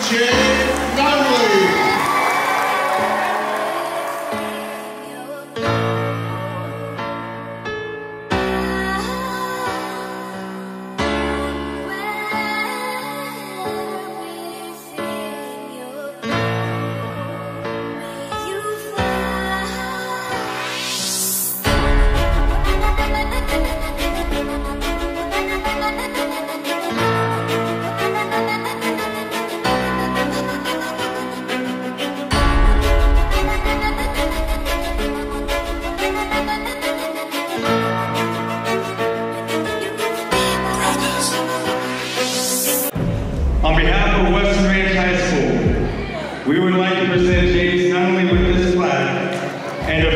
James. On behalf of Western Ranch High School, we would like to present James not only with this plaque and